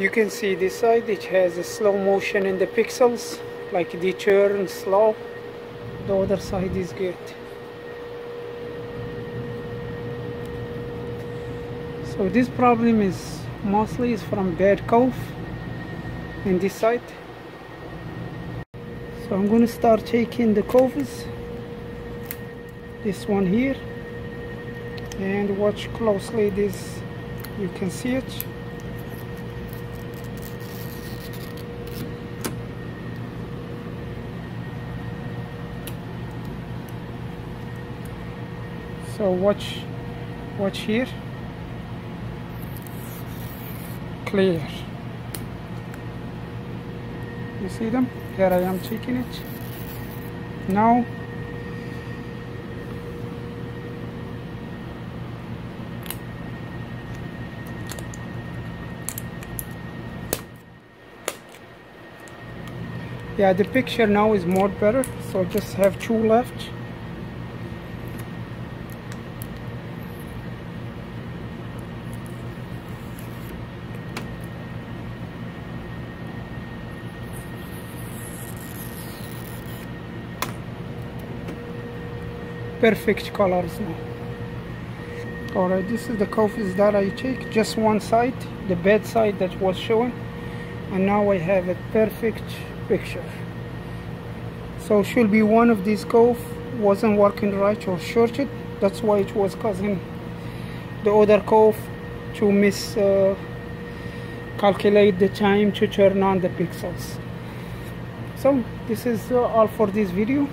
you can see this side it has a slow motion in the pixels like the turn slow. The other side is good. So this problem is mostly is from bad COF in this side. So I'm going to start taking the COFs. This one here. And watch closely this you can see it so watch watch here. Clear. You see them? Here I am taking it. Now yeah the picture now is more better so just have two left perfect colors. Now alright this is the coffees that I take. Just one side the bed side that was showing. And now I have a perfect picture. So should be one of these COF wasn't working right or shorted. That's why it was causing the other COF to miss uh, calculate the time to turn on the pixels. So this is uh, all for this video